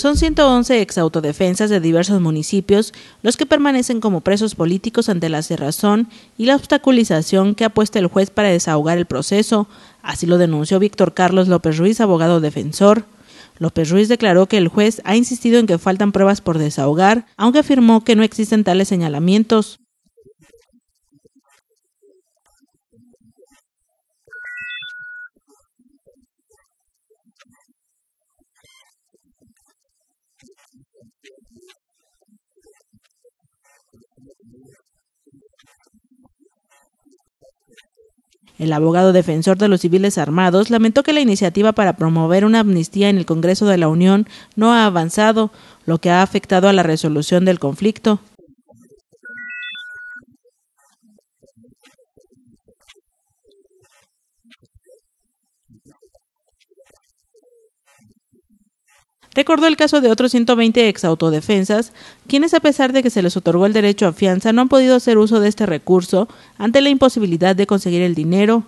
Son 111 exautodefensas de diversos municipios los que permanecen como presos políticos ante la cerrazón y la obstaculización que ha puesto el juez para desahogar el proceso, así lo denunció Víctor Carlos López Ruiz, abogado defensor. López Ruiz declaró que el juez ha insistido en que faltan pruebas por desahogar, aunque afirmó que no existen tales señalamientos. El abogado defensor de los civiles armados lamentó que la iniciativa para promover una amnistía en el Congreso de la Unión no ha avanzado, lo que ha afectado a la resolución del conflicto. Recordó el caso de otros 120 exautodefensas, quienes a pesar de que se les otorgó el derecho a fianza no han podido hacer uso de este recurso ante la imposibilidad de conseguir el dinero.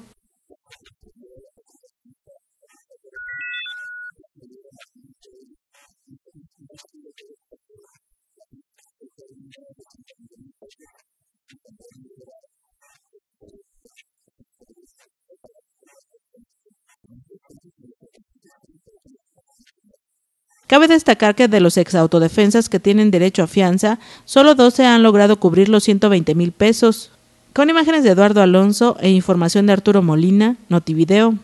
Cabe destacar que de los ex autodefensas que tienen derecho a fianza, solo 12 han logrado cubrir los 120 mil pesos. Con imágenes de Eduardo Alonso e información de Arturo Molina, Notivideo.